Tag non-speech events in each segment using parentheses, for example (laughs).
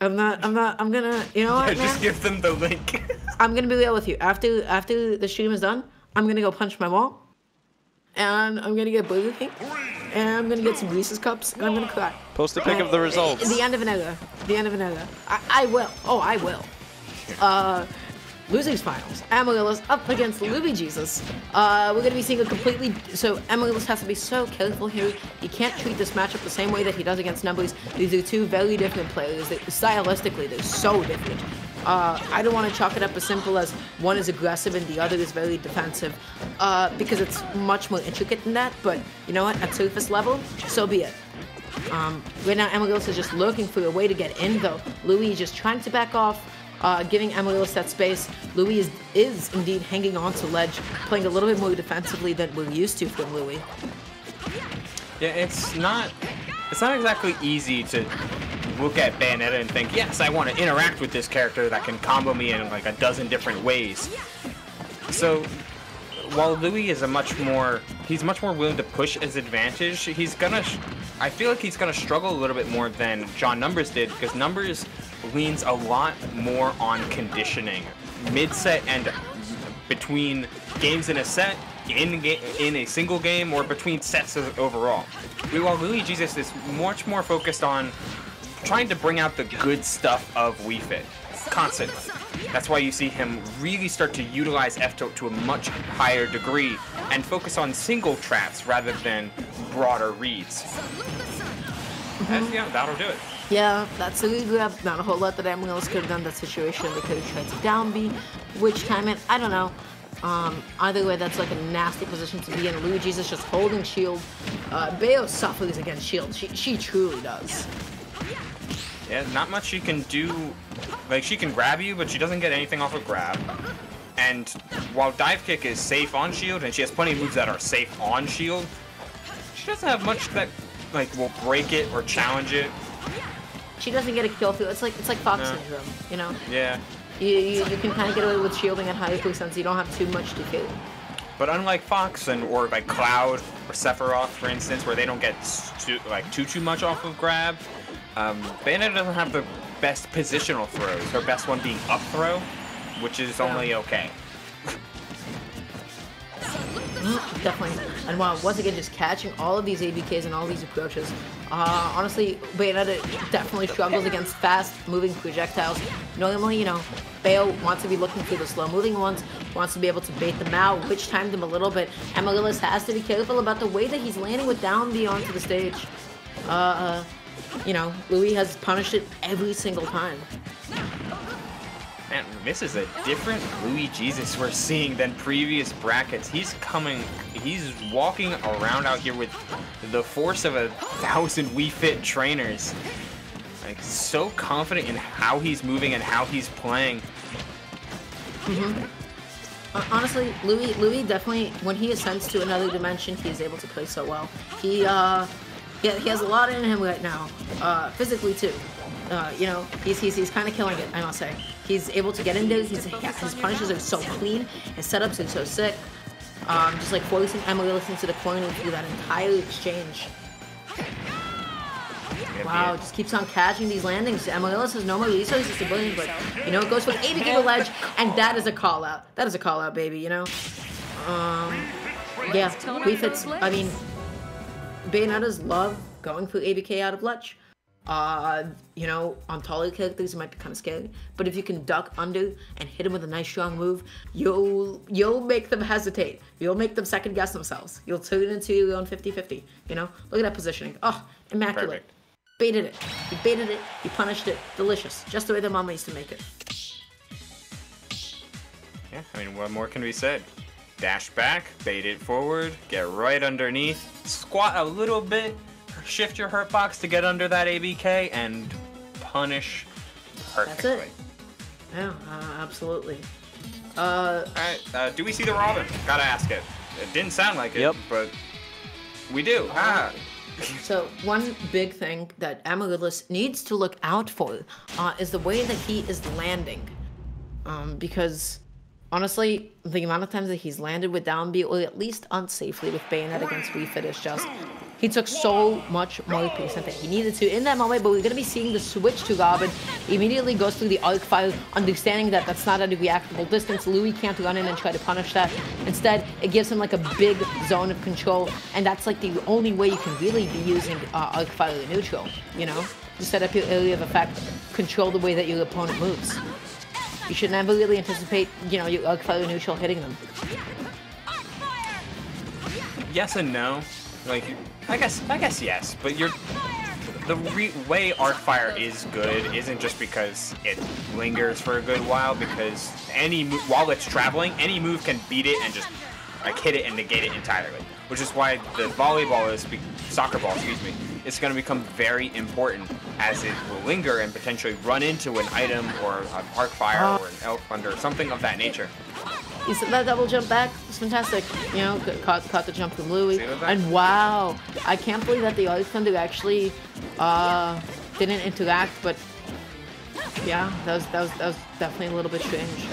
I'm not. I'm not. I'm gonna. You know what? Yeah, just man? give them the link. (laughs) I'm gonna be real with you. After after the stream is done, I'm gonna go punch my wall, and I'm gonna get Burger King, and I'm gonna get some Reese's cups, and I'm gonna cry. Post a pic of the results. The end of an era. The end of an era. I, I will. Oh, I will. Uh, losing finals. Amaryllis up against Lui-Jesus. Uh, we're gonna be seeing a completely. So Amaryllis has to be so careful here. He can't treat this matchup the same way that he does against Numbers. These are two very different players. They, stylistically, they're so different. Uh, I don't want to chalk it up as simple as one is aggressive and the other is very defensive, uh, because it's much more intricate than that. But you know what? At surface level, so be it. Um, right now, Amaryllis is just looking for a way to get in, though. Lui is just trying to back off, uh, giving Amaryllis that space. Lui is, is indeed hanging on to ledge, playing a little bit more defensively than we're used to from Lui. Yeah, it's not it's not exactly easy to look at Bayonetta and think, yes, I want to interact with this character that can combo me in like a dozen different ways. So while Lui is a much more he's much more willing to push his advantage, he's gonna I feel like he's gonna struggle a little bit more than John Numbers did because Numbers leans a lot more on conditioning, mid set and between games in a set, in ga- in a single game, or between sets overall. While Lui-Jesus is much more focused on trying to bring out the good stuff of Wii Fit constantly. That's why you see him really start to utilize F tilt to a much higher degree and focus on single traps rather than broader reads. And, yeah, that'll do it. Yeah, that's a good grab. Not a whole lot that Amaryllis could have done that situation. They could have tried to down B, which time it, I don't know. Um, either way, that's like a nasty position to be in. Lui-Jesus is just holding shield. Uh, Bayo suffers against shield. She, she truly does. Yeah, not much she can do. Like, she can grab you, but she doesn't get anything off of grab. And while dive kick is safe on shield, and she has plenty of moves that are safe on shield, she doesn't have much that, like, will break it or challenge it. She doesn't get a kill through. It's like it's like Fox No. syndrome, you know. Yeah. You, you, you can kind of get away with shielding at high percents. You don't have too much to kill. But unlike Fox and or like Cloud or Sephiroth, for instance, where they don't get too, like too too much off of grab, um, Bayonetta doesn't have the best positional throws. Her best one being up throw, which is only okay. Definitely. And wow, once again, just catching all of these ABKs and all these approaches. Uh, honestly, Bayonetta definitely struggles against fast-moving projectiles. Normally, you know, Bayo wants to be looking for the slow-moving ones, wants to be able to bait them out, which timed them a little bit. Amaryllis has to be careful about the way that he's landing with down B onto the stage. Uh, uh, you know, Lui has punished it every single time. Man, this is a different Lui-Jesus we're seeing than previous brackets. He's coming, he's walking around out here with the force of a thousand Wii Fit trainers. Like, so confident in how he's moving and how he's playing. Uh, honestly, Lui, Lui definitely, when he ascends to another dimension, he is able to play so well. He, uh, he, he has a lot in him right now, uh, physically too. Uh, you know, he's, he's, he's kind of killing it, I must say. He's able to get into, he's, yeah, his punishes are so clean, his setups are so sick. Um, just like forcing Amaryllis to the corner through that entire exchange. Wow, just keeps on catching these landings. Amaryllis has no more resources to bring, but you know, it goes for the ABK to ledge, and that is a call out. That is a call out, baby, you know? Um, yeah, Wii Fits, I mean, Bayonetta's love going for ABK out of ledge. Uh, you know, on taller characters it might be kind of scary, but if you can duck under and hit them with a nice strong move, you'll you'll make them hesitate. You'll make them second guess themselves. You'll turn it into your own 50-50. You know, look at that positioning. Oh, immaculate. Perfect. Baited it. He baited it. He punished it. Delicious. Just the way the mama used to make it. Yeah, I mean, what more can be said? Dash back, bait it forward, get right underneath, squat a little bit, shift your hurt box to get under that ABK, and punish perfectly. it. Yeah, uh, absolutely. Uh, Alright, uh, do we see the Robin? Gotta ask it. It didn't sound like it, Yep. but we do. Ah. So one big thing that Amaryllis needs to look out for uh, is the way that he is landing, um, because honestly, the amount of times that he's landed with down B or at least unsafely with Bayonet against Wii Fit is just he took so much more percent that he needed to in that moment, but we're going to be seeing the switch to Robin. Immediately goes through the arc fire, understanding that that's not at a reactable distance. Lui can't run in and try to punish that. Instead, it gives him like a big zone of control, and that's like the only way you can really be using uh, arc fire neutral, you know? You set up your area of effect, control the way that your opponent moves. You should never really anticipate, you know, your arc fire neutral hitting them. Yes and no. Like, I guess, I guess yes, but you're the way Arcfire is good isn't just because it lingers for a good while. Because any while it's traveling, any move can beat it and just like hit it and negate it entirely. Which is why the volleyball is soccer ball, excuse me, is going to become very important as it will linger and potentially run into an item or an Arcfire or an Elthunder or something of that nature. Said that double jump back was fantastic. You know, caught, caught the jump from Lui. And wow, I can't believe that the Ice Thunder actually uh, didn't interact, but yeah, that was, that was, that was definitely a little bit strange.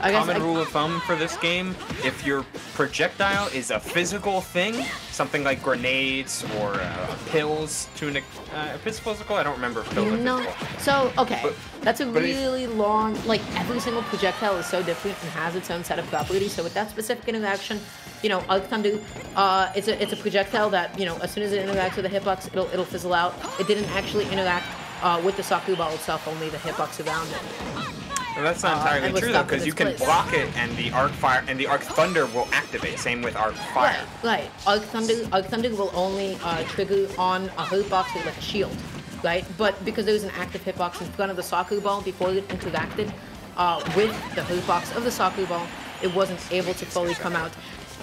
I guess Common I, rule of thumb for this game, if your projectile is a physical thing, something like grenades or uh, pills to an uh, if it's physical, I don't remember if pills No. So, okay. But- That's a but if- really long, like, every single projectile is so different and has its own set of properties. So, with that specific interaction, you know, Thunder, uh, it's a, it's a projectile that, you know, as soon as it interacts with the hitbox, it'll, it'll fizzle out. It didn't actually interact uh, with the soccer ball itself, only the hitbox around it. Well, that's not Uh, entirely was true though, because you can place. block it and the arc fire and the arc thunder will activate. Same with arc fire. Right, right. Arc Thunder, Arc Thunder will only uh, trigger on a hitbox with like a shield, right? But because there was an active hitbox in front of the soccer ball before it interacted uh, with the hitbox of the soccer ball, it wasn't able to fully come out.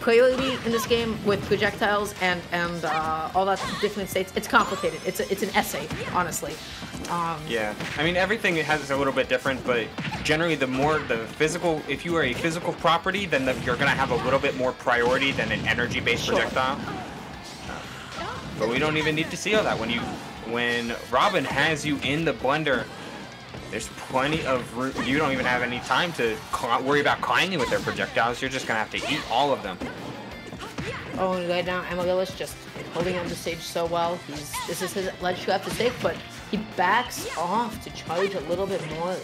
Priority in this game with projectiles and and uh, all that different states, it's complicated. It's a, it's an essay, honestly. Um, Yeah, I mean everything has a little bit different, but generally the more the physical, if you are a physical property, then the, you're gonna have a little bit more priority than an energy-based Sure. projectile. But we don't even need to see all that when you when Robin has you in the blender. There's plenty of room. You don't even have any time to worry about climbing with their projectiles. You're just gonna have to eat all of them. Oh, and right now Amaryllis just holding on the stage so well. He's this is his ledge trap to take, but he backs off to charge a little bit more.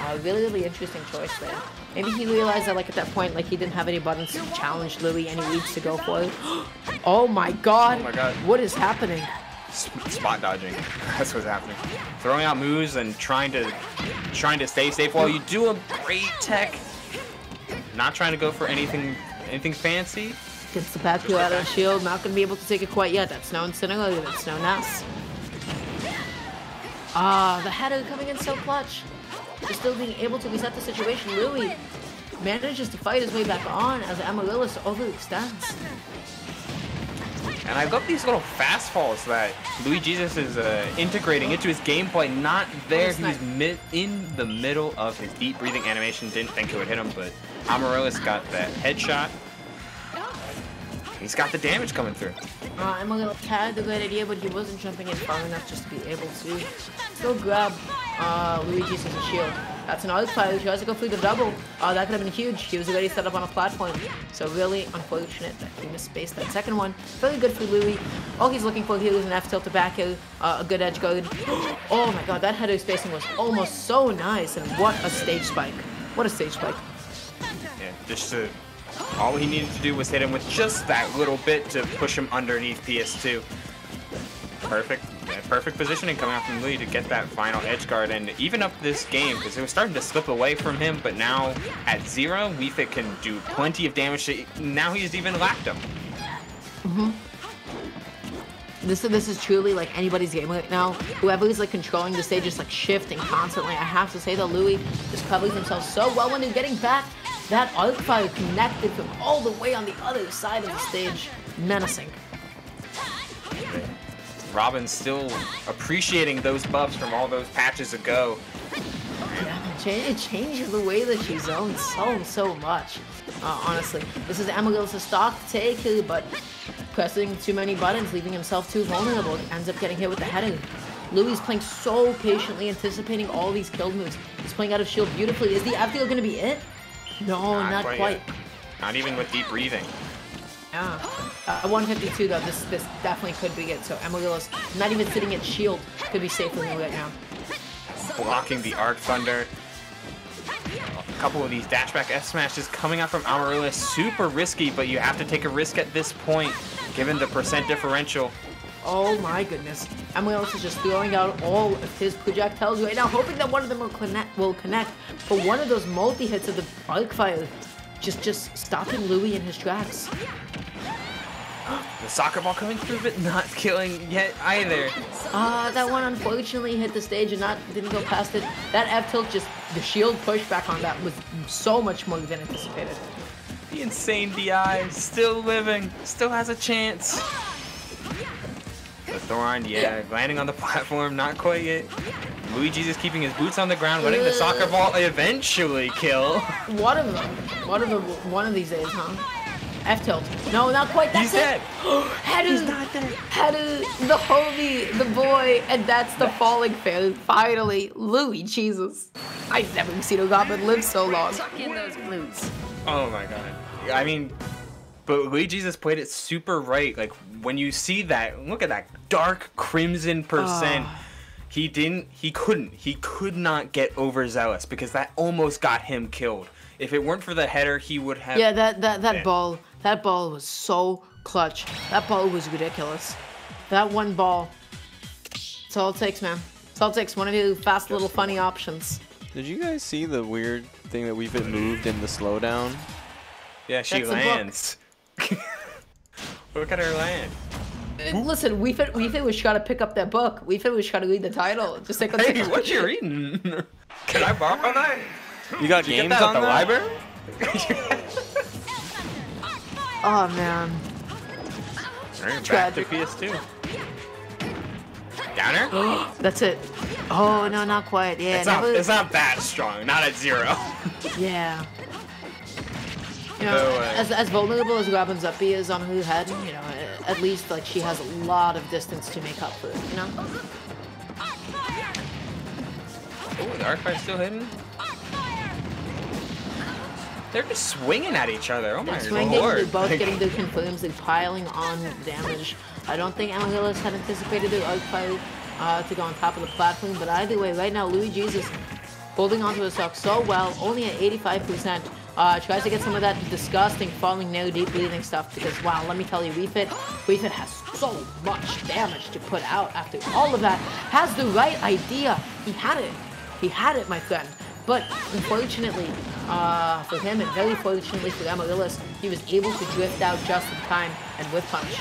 Uh, really, really interesting choice there. Maybe he realized that like at that point, like he didn't have any buttons to challenge Lui any weeds to go for it. (gasps) oh my god! Oh my God. What is happening? Spot dodging. (laughs) That's what's happening. Throwing out moves and trying to trying to stay safe while you do a great tech. Not trying to go for anything anything fancy. Gets the back out of the shield. Not gonna be able to take it quite yet. That's no Incineroar. That's no Ness. Ah, the header coming in so clutch. Just still being able to reset the situation. Lui manages to fight his way back on as Amaryllis overextends. And I love these little fast falls that Lui-Jesus is uh, integrating into his gameplay. Not there. He was mid- in the middle of his deep breathing animation. Didn't think it would hit him, but Amaryllis got that headshot. He's got the damage coming through. Uh, Amaryllis had the great idea, but he wasn't jumping in far enough just to be able to still grab uh, Luigi's shield. That's an arc fire. He tries to go the double. Uh, that could have been huge. He was already set up on a platform. So really unfortunate that he misspaced that second one. Very good for Lui. All he's looking for here is an F tilt to back here, uh, a good edge guard. oh my god, that header spacing was almost so nice. And what a stage spike. What a stage spike. Yeah, just to, all he needed to do was hit him with just that little bit to push him underneath PS2. Perfect, perfect positioning coming out from Lee to get that final edge guard and even up this game because it was starting to slip away from him. But now at zero, Wii Fit can do plenty of damage. To, now he's even lacked him. Mhm. This this is truly like anybody's game right now. Whoever is like controlling the stage is like shifting constantly. I have to say that Lui just covers himself so well when he's getting back. That arc fire connected from all the way on the other side of the stage. Menacing. Robin's still appreciating those buffs from all those patches ago. Yeah, it cha- changes the way that she zones so, so much. Uh, honestly, this is Amagil's stock take, but pressing too many buttons, leaving himself too vulnerable, ends up getting hit with the header. Lui is playing so patiently, anticipating all these kill moves. He's playing out of shield beautifully. Is the after going to be it? No, not, quite. yet. Not even with deep breathing. Yeah. Uh, at 152 though, this this definitely could be it. So Amaryllis, not even sitting at shield, could be safe for me right now. Blocking the Arc Thunder. A couple of these dashback F smashes coming out from Amaryllis. Super risky, but you have to take a risk at this point, given the percent differential. Oh my goodness. Amaryllis is just throwing out all of his projectiles right now, hoping that one of them will connect, will connect. But one of those multi-hits of the arc fire just just stopping Lui in his tracks. (gasps) The soccer ball coming through, but not killing yet either. Uh, that one unfortunately hit the stage and not didn't go past it. That F tilt just the shield pushback on that was so much more than anticipated. The insane DI still living, still has a chance. The Thoron, yeah, landing on the (laughs) platform, not quite yet. Lui-Jesus just keeping his boots on the ground, letting the soccer ball eventually kill. One of them. One of them. One of these days, huh? F tilt. No, not quite. That's He's dead. (gasps) it. Headu. He's not dead. Headu, the homie, the boy, and that's the falling fan. Finally, Lui-Jesus. I've never seen a Robin live so long. Tuck in those glutes. Oh my god. I mean, but Lui-Jesus played it super right. Like when you see that, look at that dark crimson percent. Ah. He didn't. He couldn't. He could not get overzealous because that almost got him killed. If it weren't for the header, he would have. Yeah, that that that Yeah. ball, that ball was so clutch. That ball was ridiculous. That one ball. That's all it takes, man. That's all it takes. One of you fast little funny options. Did you guys see the weird thing that we've been moved in the slowdown? Yeah, she That's lands. (laughs) look at her land. Uh, Listen, Wii Fit Wii Fit was trying to pick up that book. Wii Fit was trying to read the title. Just take a Hey, what you reading? (laughs) Can I borrow that? You got Did you games get that on at the that? library? (laughs) Oh man. Alright, back to Tragic. PS2. Downer? (gasps) That's it. Oh no, not quite. Yeah, It's not, it's not that strong. Not at zero. (laughs) yeah. You know, No way. Uh, as, as vulnerable as Robin Zuppy is on her head, you know, at least like she has a lot of distance to make up for it. You know. Oh, the Arcfire's still hitting. They're just swinging at each other. Oh my They're swinging, lord. they're both getting their confirms, they're piling on damage. I don't think Amaryllis had anticipated their fire uh, to go on top of the platform, but either way, right now, Lui-Jesus holding onto his stock so well, only at 85%. Uh, tries to get some of that disgusting falling no deep breathing stuff because wow, let me tell you, Wii Fit, Refit has so much damage to put out after all of that. Has the right idea. He had it. He had it, my friend. But unfortunately, uh, for him, and very fortunately for Amaryllis, he was able to drift out just in time and with punch.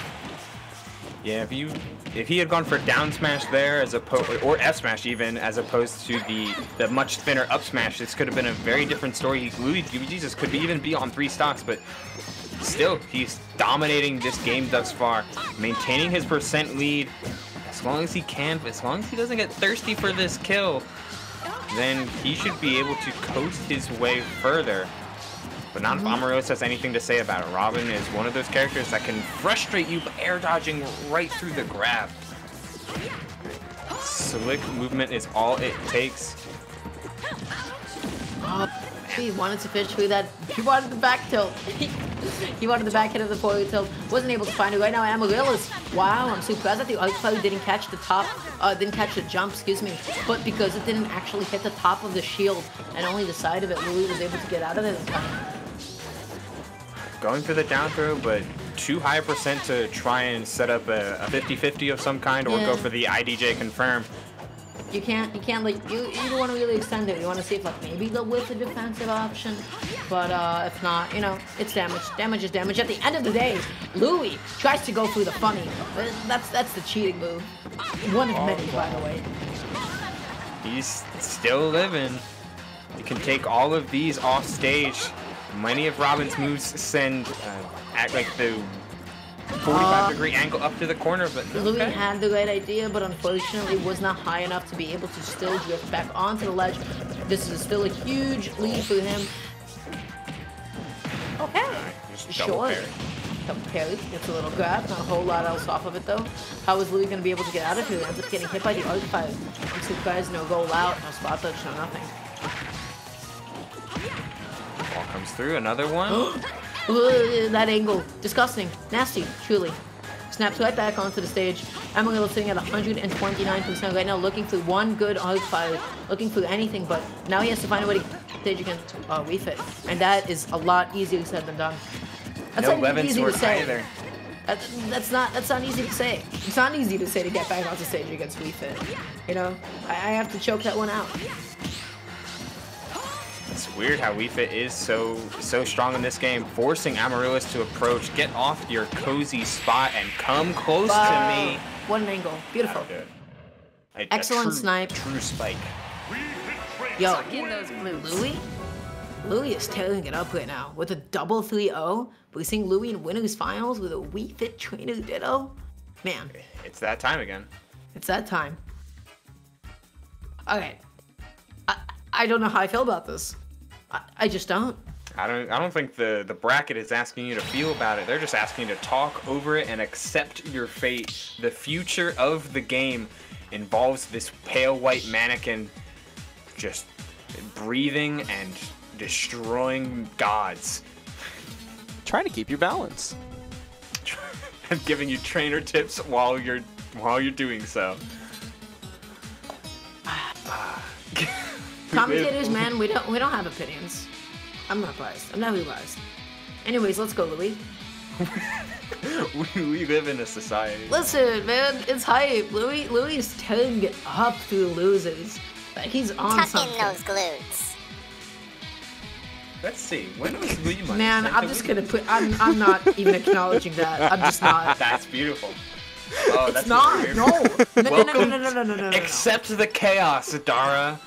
Yeah, if you if he had gone for down smash there as opposed or F smash even as opposed to the the much thinner up smash, this could have been a very different story. He Lui-Jesus could be, even be on three stocks, but still he's dominating this game thus far, maintaining his percent lead as long as he can. But as long as he doesn't get thirsty for this kill, then he should be able to coast his way further. But not if mm-hmm. Amaryllis has anything to say about it. Robin is one of those characters that can frustrate you by air dodging right through the grab. Slick movement is all it takes. Oh, he wanted to fish through that. He wanted the back tilt. (laughs) (laughs) he wanted the back hit of the tilt. Wasn't able to find it. Right now, Amaryllis. Wow, I'm surprised that the arc didn't catch the top, uh, didn't catch the jump, excuse me. But because it didn't actually hit the top of the shield and only the side of it, Lui was able to get out of it. Going for the down throw, but too high a percent to try and set up a a 50-50 of some kind or Yeah. go for the IDJ confirm. You can't, you can't like, you, you don't want to really extend it. You want to see if like maybe they'll with a defensive option, but uh, if not, you know, it's damage. Damage is damage. At the end of the day, Lui tries to go through the funny. That's that's the cheating move. One of many, by the way. He's still living. You can take all of these off stage. Many of Robin's moves send uh, at like the 45 Uh, degree angle up to the corner, but Lui okay. had the right idea, but unfortunately was not high enough to be able to still drift back onto the ledge. This is still a huge lead for him. Okay, just double sure. parry. Double parry, gets a little grab, not a whole lot else off of it though. How is Lui going to be able to get out of here? He ends up getting hit by the arc fire. I'm surprised, no roll out, no spot touch, no nothing. Ball comes through, another one. (gasps) That angle. Disgusting. Nasty. Truly. Snaps right back onto the stage. Amaryllis sitting at 129% right now, looking for one good arc fire, looking for anything, but now he has to find a way to stage against uh, Wii Fit. And that is a lot easier said than done. That's No not easy sword to say. either. That, that's not that's not easy to say. It's not easy to say to get back onto stage against Wii Fit. You know, I, I have to choke that one out. It's weird how Wii Fit is so so strong in this game, forcing Amaryllis to approach, get off your cozy spot, and come close to me. What an angle. Beautiful. That'll. A- a Excellent true- snipe. True spike. Yo, in those glutes. Lui? Lui is tearing it up right now with a double 3-0. We're seeing Lui in winners finals with a Wii Fit trainer ditto. Man, It's that time again. it's that time. Okay. I, I don't know how I feel about this. I, I just don't. I don't I don't think the the bracket is asking you to feel about it. They're just asking you to talk over it and accept your fate. The future of the game involves this pale white mannequin just breathing and destroying gods. Trying to keep your balance. (laughs) and giving you trainer tips while you're while you're doing so. (sighs) Commentators, man, we don't we don't have opinions. I'm not biased. I'm never biased. Anyways, let's go, Lui. we, (laughs) we live in a society. Listen, man, it's hype. Lui Lui is tearing it up through the losers. Like he's on Tuck something. in those glutes. Let's see. When was Lee Money Man, I'm just gonna put. I'm I'm not (laughs) even acknowledging that. I'm just not. (laughs) That's beautiful. Oh, It's that's not. (laughs) No. No, no, no, Welcome no, no, no, no, no, no, no. Accept the chaos, Dara.